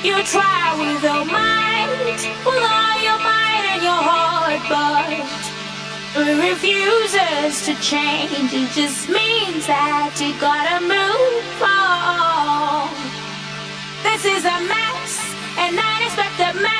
You try with your might, with all your might and your heart, but it refuses to change. It just means that you gotta move on. This is a mess, and I expect a mess.